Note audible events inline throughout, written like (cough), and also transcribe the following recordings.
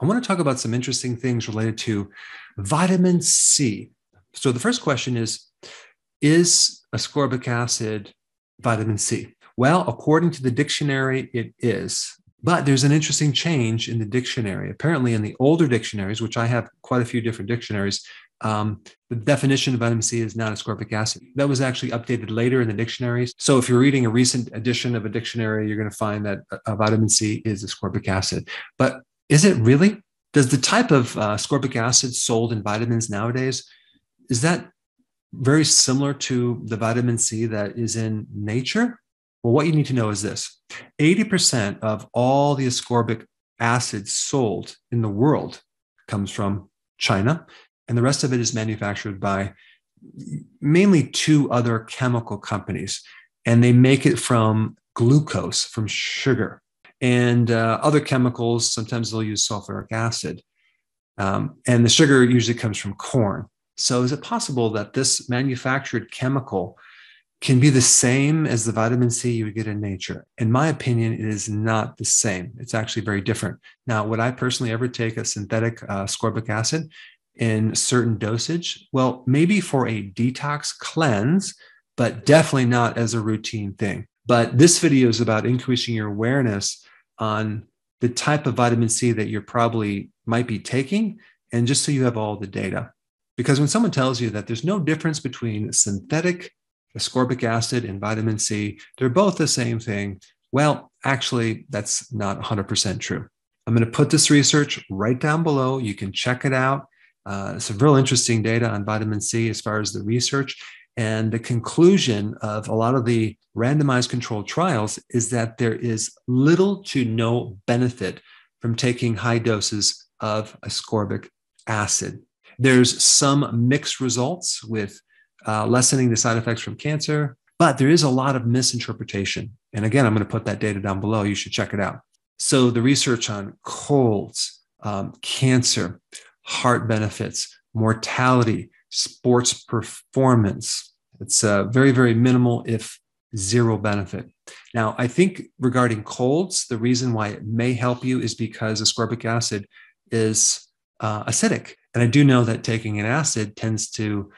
I want to talk about some interesting things related to vitamin C. So, the first question is Is ascorbic acid vitamin C? Well, according to the dictionary, it is. But there's an interesting change in the dictionary. Apparently, in the older dictionaries, which I have quite a few different dictionaries, um, the definition of vitamin C is not ascorbic acid. That was actually updated later in the dictionaries. So if you're reading a recent edition of a dictionary, you're going to find that uh, vitamin C is ascorbic acid. But is it really? Does the type of uh, ascorbic acid sold in vitamins nowadays is that very similar to the vitamin C that is in nature? Well, what you need to know is this 80% of all the ascorbic acid sold in the world comes from China, and the rest of it is manufactured by mainly two other chemical companies. And they make it from glucose, from sugar, and uh, other chemicals. Sometimes they'll use sulfuric acid. Um, and the sugar usually comes from corn. So, is it possible that this manufactured chemical can be the same as the vitamin C you would get in nature? In my opinion, it is not the same. It's actually very different. Now, would I personally ever take a synthetic uh, ascorbic acid in certain dosage? Well, maybe for a detox cleanse, but definitely not as a routine thing. But this video is about increasing your awareness on the type of vitamin C that you're probably might be taking, and just so you have all the data. Because when someone tells you that there's no difference between synthetic ascorbic acid and vitamin C, they're both the same thing. Well, actually, that's not 100% true. I'm going to put this research right down below. You can check it out. Uh, some real interesting data on vitamin C as far as the research. And the conclusion of a lot of the randomized controlled trials is that there is little to no benefit from taking high doses of ascorbic acid. There's some mixed results with uh, lessening the side effects from cancer, but there is a lot of misinterpretation. And again, I'm going to put that data down below. You should check it out. So the research on colds, um, cancer, heart benefits, mortality, sports performance. It's uh, very, very minimal, if zero benefit. Now, I think regarding colds, the reason why it may help you is because ascorbic acid is uh, acidic. And I do know that taking an acid tends to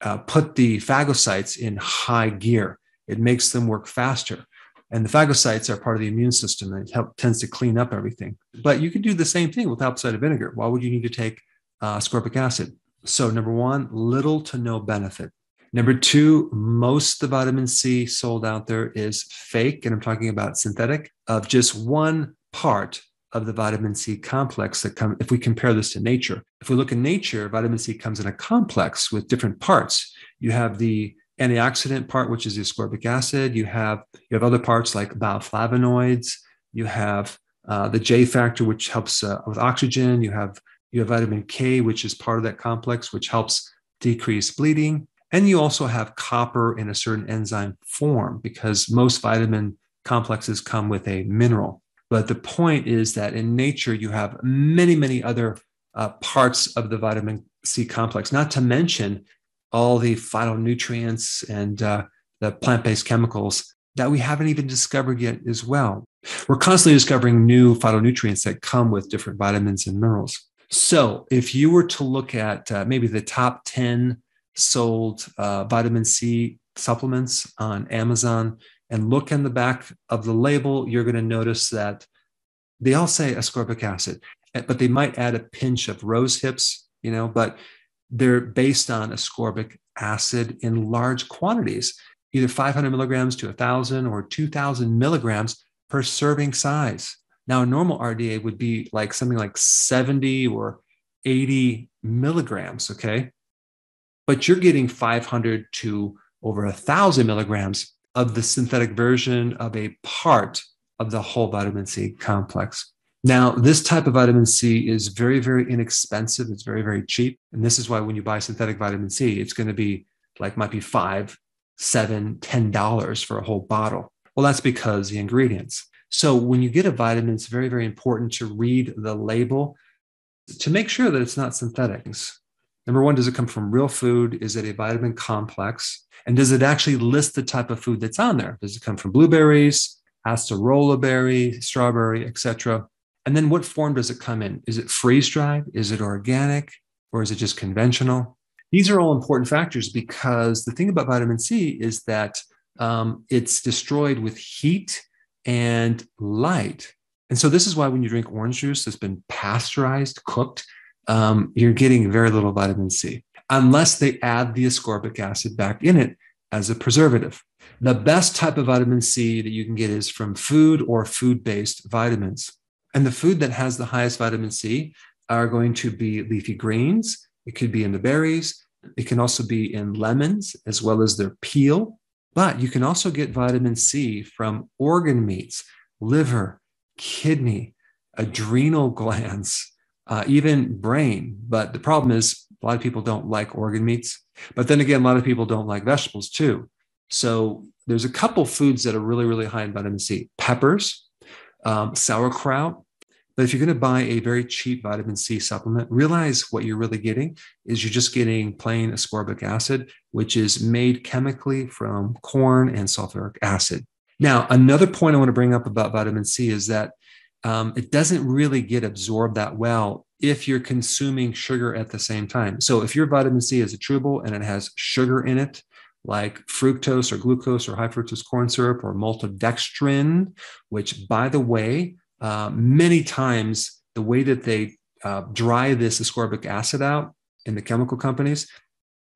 uh, put the phagocytes in high gear. It makes them work faster. And the phagocytes are part of the immune system and it help, tends to clean up everything. But you can do the same thing with apple cider vinegar. Why would you need to take uh, ascorbic acid? So, number one, little to no benefit. Number two, most of the vitamin C sold out there is fake, and I'm talking about synthetic, of just one part of the vitamin C complex that come if we compare this to nature. If we look in nature, vitamin C comes in a complex with different parts. You have the antioxidant part, which is the ascorbic acid. You have you have other parts like bioflavonoids. You have uh, the J factor, which helps uh, with oxygen. You have you have vitamin K, which is part of that complex, which helps decrease bleeding. And you also have copper in a certain enzyme form because most vitamin complexes come with a mineral. But the point is that in nature, you have many, many other uh, parts of the vitamin C complex, not to mention all the phytonutrients and uh, the plant based chemicals that we haven't even discovered yet as well. We're constantly discovering new phytonutrients that come with different vitamins and minerals. So, if you were to look at uh, maybe the top 10 sold uh, vitamin C supplements on Amazon, and look in the back of the label, you're going to notice that they all say ascorbic acid, eh, but they might add a pinch of rose hips, you know, but they're based on ascorbic acid in large quantities, either 500 milligrams to 1,000 or 2,000 milligrams per serving size. Now, a normal RDA would be like something like 70 or 80 milligrams, okay? But you're getting 500 to over a thousand milligrams of the synthetic version of a part of the whole vitamin C complex. Now, this type of vitamin C is very, very inexpensive. It's very, very cheap. And this is why when you buy synthetic vitamin C, it's going to be like, might be five, seven, ten dollars for a whole bottle. Well, that's because the ingredients. So when you get a vitamin, it's very, very important to read the label to make sure that it's not synthetics. Number one, does it come from real food? Is it a vitamin complex? And does it actually list the type of food that's on there? Does it come from blueberries, acerola berry, strawberry, etc.? And then what form does it come in? Is it freeze dried? Is it organic? Or is it just conventional? These are all important factors because the thing about vitamin C is that um, it's destroyed with heat and light. And so, this is why when you drink orange juice that's been pasteurized, cooked, um, you're getting very little vitamin C, unless they add the ascorbic acid back in it as a preservative. The best type of vitamin C that you can get is from food or food based vitamins. And the food that has the highest vitamin C are going to be leafy greens. It could be in the berries. It can also be in lemons as well as their peel. But you can also get vitamin C from organ meats, liver, kidney, adrenal glands, uh, even brain. But the problem is, a lot of people don't like organ meats. But then again, a lot of people don't like vegetables too. So there's a couple foods that are really, really high in vitamin C peppers, um, sauerkraut. But if you're going to buy a very cheap vitamin C supplement, realize what you're really getting is you're just getting plain ascorbic acid, which is made chemically from corn and sulfuric acid. Now, another point I want to bring up about vitamin C is that um, it doesn't really get absorbed that well if you're consuming sugar at the same time. So if your vitamin C is a chewable and it has sugar in it, like fructose or glucose or high fructose corn syrup or maltodextrin, which, by the way, uh, many times the way that they uh, dry this ascorbic acid out in the chemical companies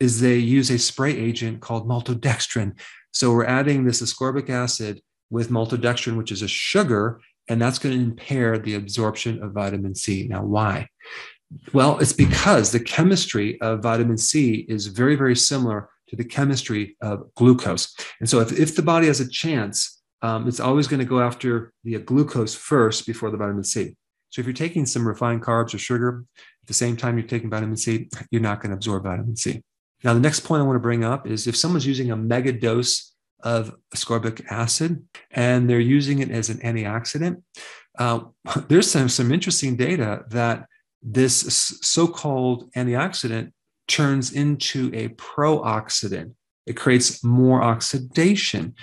is they use a spray agent called maltodextrin. So we're adding this ascorbic acid with maltodextrin, which is a sugar, and that's going to impair the absorption of vitamin C. Now, why? Well, it's because the chemistry of vitamin C is very, very similar to the chemistry of glucose. And so, if, if the body has a chance, um, it's always going to go after the glucose first before the vitamin C. So, if you're taking some refined carbs or sugar at the same time you're taking vitamin C, you're not going to absorb vitamin C. Now, the next point I want to bring up is if someone's using a mega dose of ascorbic acid and they're using it as an antioxidant, uh, (laughs) there's some, some interesting data that this so called antioxidant turns into a pro-oxidant. It creates more oxidation.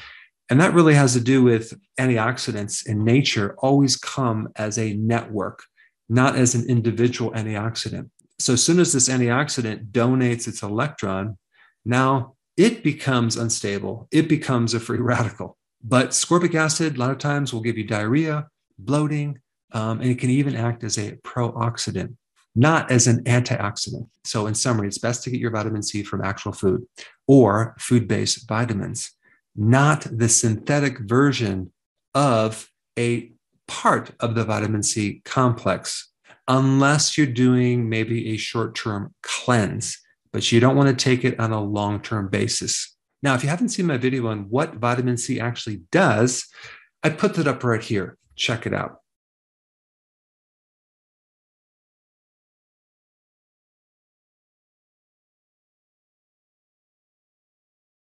And that really has to do with antioxidants in nature always come as a network, not as an individual antioxidant. So as soon as this antioxidant donates its electron, now it becomes unstable. It becomes a free (laughs) radical. But ascorbic acid, a lot of times, will give you diarrhea, bloating, um, and it can even act as a pro-oxidant not as an antioxidant. So, in summary, it's best to get your vitamin C from actual food or food based vitamins, not the synthetic version of a part of the vitamin C complex, unless you're doing maybe a short term cleanse, but you don't want to take it on a long term basis. Now, if you haven't seen my video on what vitamin C actually does, I put that up right here. Check it out.